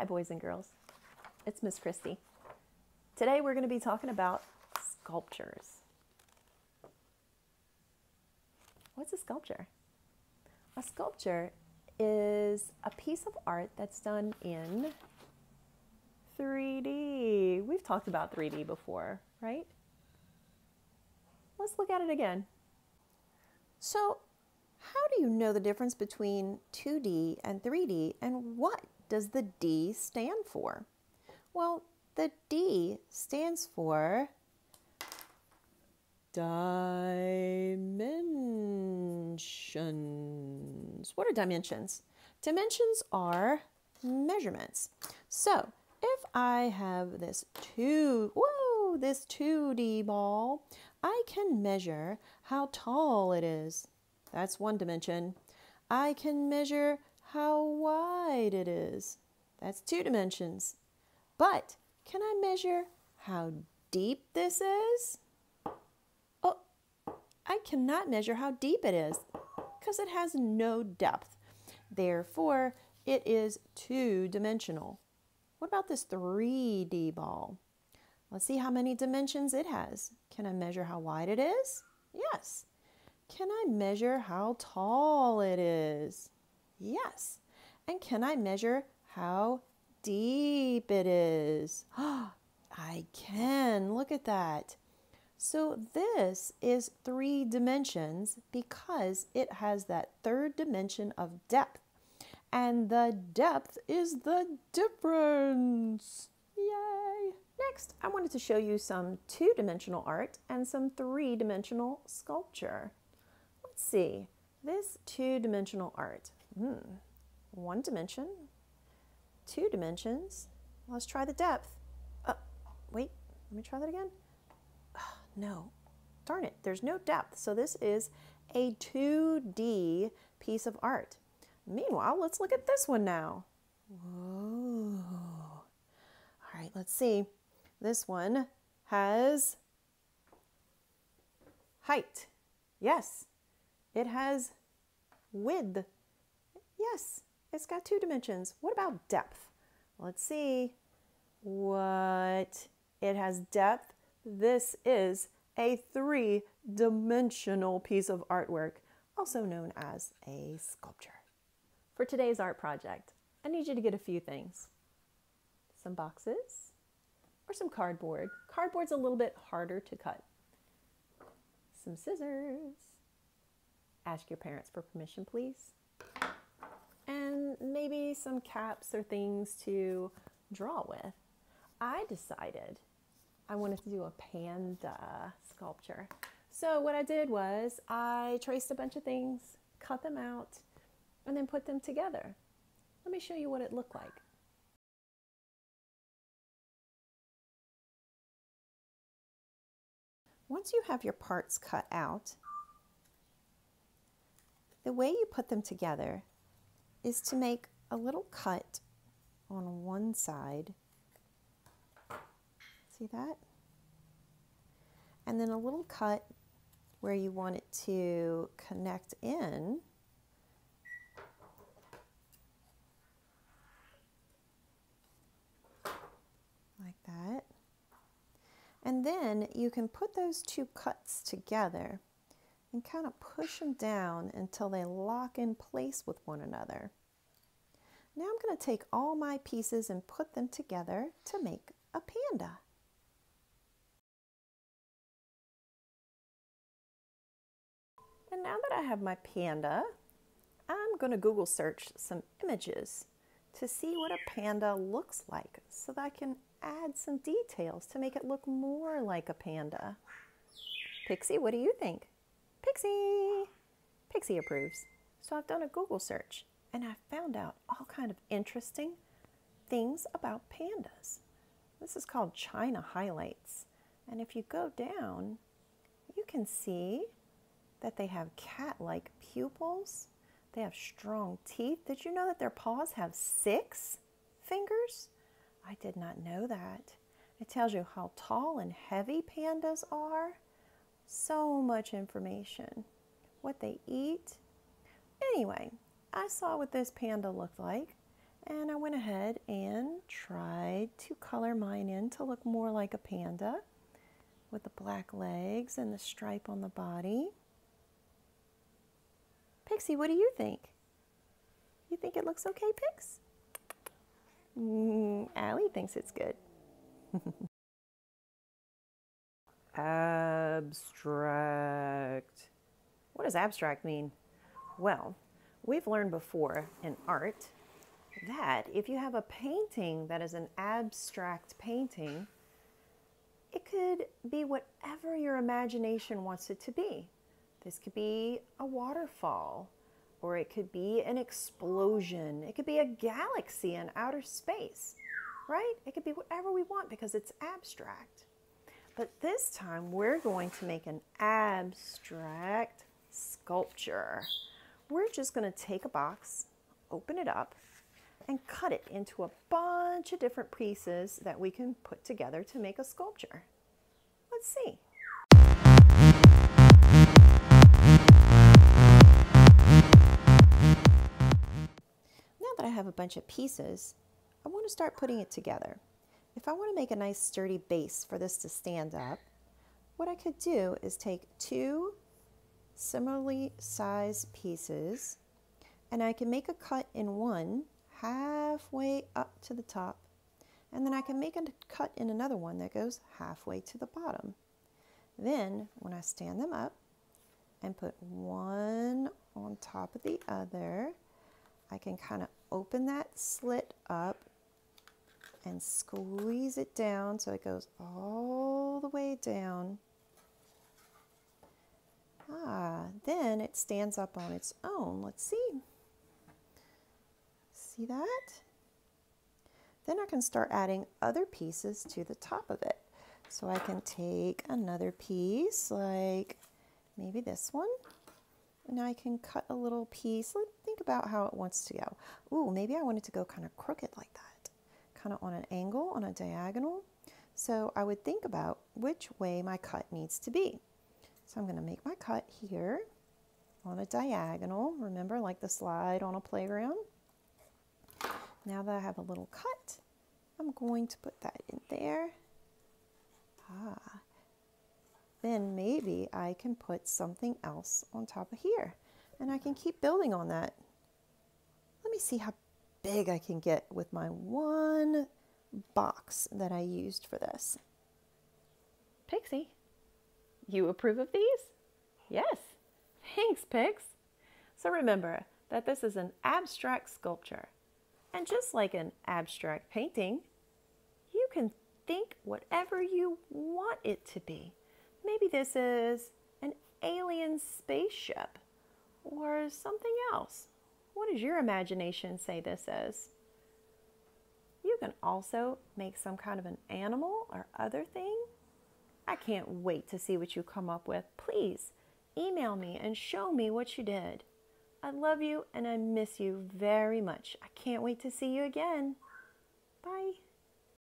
Hi, boys and girls. It's Miss Christy. Today we're going to be talking about sculptures. What's a sculpture? A sculpture is a piece of art that's done in 3D. We've talked about 3D before, right? Let's look at it again. So, how do you know the difference between 2D and 3D and what does the D stand for? Well, the D stands for dimensions. What are dimensions? Dimensions are measurements. So if I have this two, whoa, this 2D ball, I can measure how tall it is. That's one dimension. I can measure how wide it is. That's two dimensions. But can I measure how deep this is? Oh, I cannot measure how deep it is because it has no depth. Therefore, it is two dimensional. What about this 3D ball? Let's see how many dimensions it has. Can I measure how wide it is? Yes. Can I measure how tall it is? Yes. And can I measure how deep it is? I can. Look at that. So this is three dimensions because it has that third dimension of depth. And the depth is the difference. Yay! Next, I wanted to show you some two-dimensional art and some three-dimensional sculpture. Let's see. This two-dimensional art. Hmm. One dimension, two dimensions. Let's try the depth. Uh, wait, let me try that again. No, darn it, there's no depth. So this is a 2D piece of art. Meanwhile, let's look at this one now. Whoa. All right, let's see. This one has height. Yes. It has width. Yes. It's got two dimensions. What about depth? Let's see what it has depth. This is a three dimensional piece of artwork, also known as a sculpture. For today's art project, I need you to get a few things some boxes or some cardboard. Cardboard's a little bit harder to cut. Some scissors. Ask your parents for permission, please maybe some caps or things to draw with. I decided I wanted to do a panda sculpture. So what I did was I traced a bunch of things, cut them out, and then put them together. Let me show you what it looked like. Once you have your parts cut out, the way you put them together is to make a little cut on one side. See that? And then a little cut where you want it to connect in. Like that. And then you can put those two cuts together and kind of push them down until they lock in place with one another. Now I'm going to take all my pieces and put them together to make a panda. And now that I have my panda, I'm going to Google search some images to see what a panda looks like so that I can add some details to make it look more like a panda. Pixie, what do you think? Pixie. Pixie approves. So I've done a Google search and I found out all kind of interesting things about pandas. This is called China highlights. And if you go down, you can see that they have cat-like pupils. They have strong teeth. Did you know that their paws have six fingers? I did not know that. It tells you how tall and heavy pandas are. So much information. What they eat. Anyway, I saw what this panda looked like And I went ahead and tried to color mine in to look more like a panda with the black legs and the stripe on the body. Pixie, what do you think? You think it looks okay, Pix? Mm, Allie thinks it's good. abstract. What does abstract mean? Well, we've learned before in art that if you have a painting that is an abstract painting, it could be whatever your imagination wants it to be. This could be a waterfall, or it could be an explosion. It could be a galaxy in outer space, right? It could be whatever we want because it's abstract. But this time we're going to make an abstract sculpture. We're just going to take a box, open it up, and cut it into a bunch of different pieces that we can put together to make a sculpture. Let's see. Now that I have a bunch of pieces, I want to start putting it together. If I want to make a nice sturdy base for this to stand up, what I could do is take two similarly sized pieces and I can make a cut in one halfway up to the top and then I can make a cut in another one that goes halfway to the bottom. Then when I stand them up and put one on top of the other, I can kind of open that slit up and squeeze it down so it goes all the way down. Ah, then it stands up on its own. Let's see. See that? Then I can start adding other pieces to the top of it. So I can take another piece, like maybe this one, and I can cut a little piece. Let's think about how it wants to go. Ooh, maybe I want it to go kind of crooked like that kind of on an angle, on a diagonal. So I would think about which way my cut needs to be. So I'm going to make my cut here on a diagonal. Remember, like the slide on a playground. Now that I have a little cut, I'm going to put that in there. Ah. Then maybe I can put something else on top of here. And I can keep building on that. Let me see how big I can get with my one box that I used for this. Pixie, you approve of these? Yes. Thanks, Pix. So remember that this is an abstract sculpture. And just like an abstract painting, you can think whatever you want it to be. Maybe this is an alien spaceship or something else. What does your imagination say this is? You can also make some kind of an animal or other thing. I can't wait to see what you come up with. Please email me and show me what you did. I love you and I miss you very much. I can't wait to see you again. Bye.